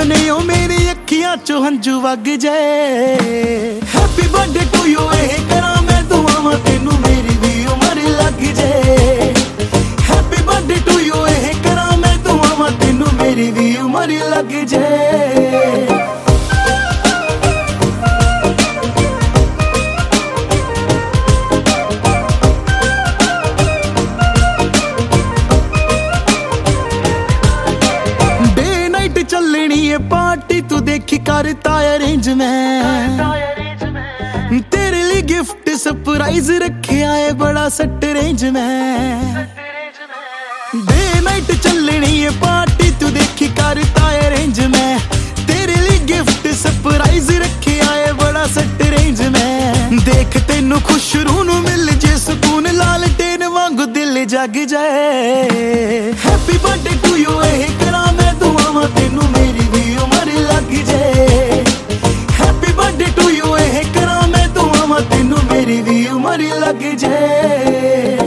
ਬਨੇ ਉਹ ਮੇਰੀ ਅੱਖੀਆਂ ਚੋਂ ਹੰਝੂ ਵਗ ਜਾਏ ਹੈਪੀ ਬਰਥਡੇ ਟੂ ਯੂ ਇਹ ਕਰਾਂ ਮੈਂ ਦੁਆਵਾਂ, ਤੈਨੂੰ ਮੇਰੀ ਵੀ ਉਮਰ ਲੱਗ ਜਾਏ ਹੈਪੀ ਬਰਥਡੇ ਟੂ ਯੂ ਇਹ ਕਰਾਂ ਮੈਂ ਦੁਆਵਾਂ, ਤੈਨੂੰ ਮੇਰੀ ਵੀ ਉਮਰ ਲੱਗ ਜਾਏ रखनी है पार्टी तू देखी करता अरेंज तेरे लिए गिफ्ट सरप्राइज़ रखे आए बड़ा सट रेंज में। डे नाइट चलनी है पार्टी तू देखी करता अरेंज में। तेरे लिए गिफ्ट सरप्राइज़ रखे आए बड़ा सट रेंज में। देख तेन खुश रू मिल जे सुकून लाल टेन वांग दिल जग जाए। तोहरी लग जे